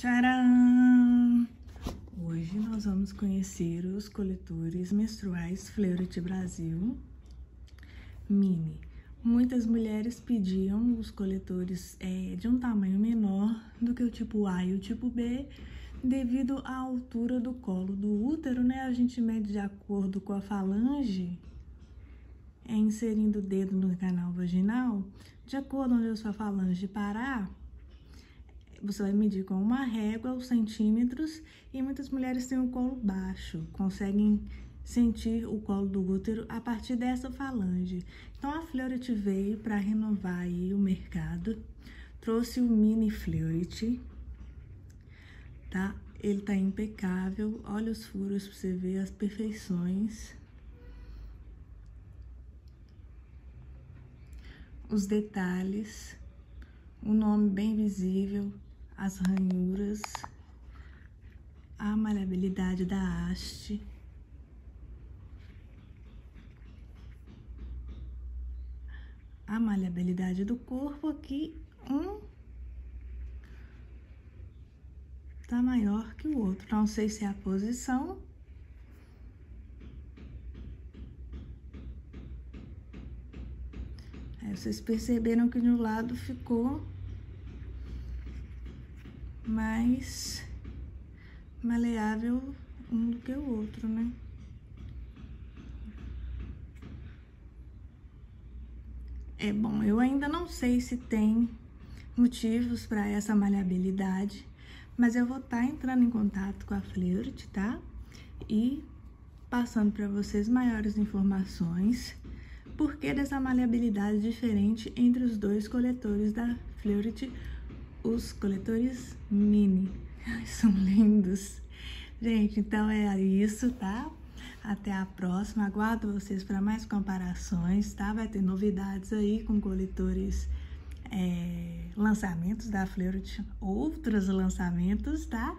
Tcharam! Hoje nós vamos conhecer os coletores menstruais Fleurit Brasil Mini. Muitas mulheres pediam os coletores é, de um tamanho menor do que o tipo A e o tipo B, devido à altura do colo do útero, né? A gente mede de acordo com a falange, é, inserindo o dedo no canal vaginal, de acordo onde a sua falange parar, você vai medir com uma régua os centímetros e muitas mulheres têm o colo baixo, conseguem sentir o colo do útero a partir dessa falange. Então a Fleurit veio para renovar aí o mercado, trouxe o mini Fleurit, tá? Ele tá impecável, olha os furos para você ver as perfeições. Os detalhes, o nome bem visível, as ranhuras, a maleabilidade da haste, a maleabilidade do corpo aqui, um tá maior que o outro. Não sei se é a posição. Aí vocês perceberam que de um lado ficou mais maleável um do que o outro, né? É bom, eu ainda não sei se tem motivos para essa maleabilidade, mas eu vou estar tá entrando em contato com a Flirt, tá? E passando para vocês maiores informações por que dessa maleabilidade diferente entre os dois coletores da Flirt os coletores mini. Ai, são lindos. Gente, então é isso, tá? Até a próxima. Aguardo vocês para mais comparações, tá? Vai ter novidades aí com coletores, é, lançamentos da Fleurit, outros lançamentos, tá?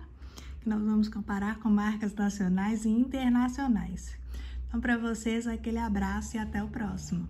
Que nós vamos comparar com marcas nacionais e internacionais. Então, para vocês, aquele abraço e até o próximo.